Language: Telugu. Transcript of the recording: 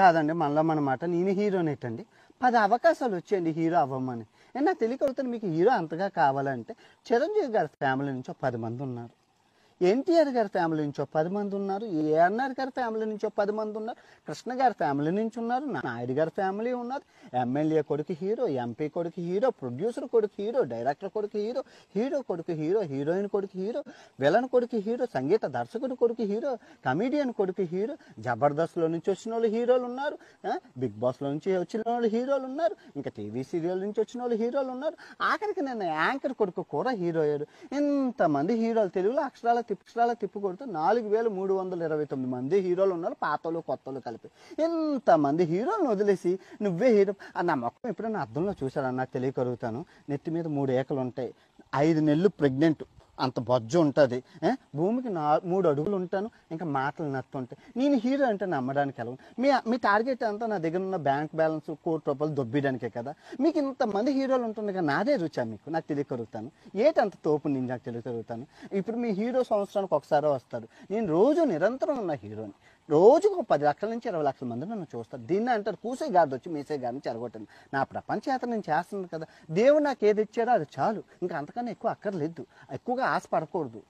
కాదండి మనలో మన మాట. నేను హీరోనేటండి పది అవకాశాలు వచ్చేయండి హీరో అవ్వమని. నా నాకు తెలియకడుగుతాను మీకు హీరో అంతగా కావాలంటే చిరంజీవి గారి ఫ్యామిలీ నుంచి ఒక పది మంది ఉన్నారు. ఎన్టీఆర్ గారి ఫ్యామిలీ నుంచి ఒక పది మంది ఉన్నారు ఏఎన్ఆర్ గారి ఫ్యామిలీ నుంచి ఒక పది మంది ఉన్నారు కృష్ణ గారి ఫ్యామిలీ నుంచి ఉన్నారు నాయుడు గారి ఫ్యామిలీ ఉన్నారు ఎమ్మెల్యే కొడుకు హీరో ఎంపీ కొడుకు హీరో ప్రొడ్యూసర్ కొడుకు హీరో డైరెక్టర్ కొడుకు హీరో హీరో కొడుకు హీరో హీరోయిన్ కొడుకు హీరో విలన్ కొడుకు హీరో సంగీత దర్శకుడు కొడుకు హీరో కమీడియన్ కొడుకు హీరో జబర్దస్త్లో నుంచి వచ్చిన వాళ్ళు హీరోలు ఉన్నారు బిగ్ బాస్లో నుంచి వచ్చిన వాళ్ళు హీరోలు ఉన్నారు ఇంకా టీవీ సీరియల్ నుంచి వచ్చిన వాళ్ళు హీరోలు ఉన్నారు ఆఖరికి నేను యాంకర్ కొడుకు కూడా హీరో అయ్యాడు. ఇంతమంది హీరోలు తెలుగులో అక్షరాల తిప్పక్షరాల తిప్పు కొడుతూ నాలుగు వేల మూడు వందల ఇరవై తొమ్మిది మంది హీరోలు ఉన్నారు పాతలు కొత్తలు కలిపి. ఇంతమంది హీరోలను వదిలేసి నువ్వే హీరో. నా మొక్కం ఎప్పుడైనా అర్థంలో చూసారా నాకు తెలియకరుగుతాను. నెత్తి మీద మూడు ఏకలు ఉంటాయి ఐదు నెలలు ప్రెగ్నెంట్. అంత బొజ్జు ఉంటుంది. భూమికి నా మూడు అడుగులు ఉంటాను ఇంకా మాటలు నత్తుంటాయి. నేను హీరో అంటే నమ్మడానికి ఎలా మీ మీ టార్గెట్ అంతా నా దగ్గర ఉన్న బ్యాంక్ బ్యాలెన్స్ కోటి రూపాయలు దొబ్బిడానికే కదా. మీకు ఇంతమంది హీరోలు ఉంటుంది కదా నాదే రుచా మీకు? నాకు తెలియకరుగుతాను. ఏటి తోపు నేను నాకు తెలియకరుగుతాను? ఇప్పుడు మీ హీరో సంవత్సరానికి ఒకసారి వస్తాడు. నేను రోజు నిరంతరం ఉన్న హీరోని. రోజుకు ఒక పది లక్షల నుంచి ఇరవై లక్షల మంది నన్ను చూస్తారు. దీన్ని అంటారు కూసే గారిది వచ్చి మీసే గారిని చెరగొట్టండి నా ప్రపంచ నేను చేస్తున్నాను కదా. దేవుడు నాకు ఏది ఇచ్చాడో అది చాలు. ఇంకా అంతకన్నా ఎక్కువ అక్కర్లేదు. ఎక్కువగా ఆశ పడకూడదు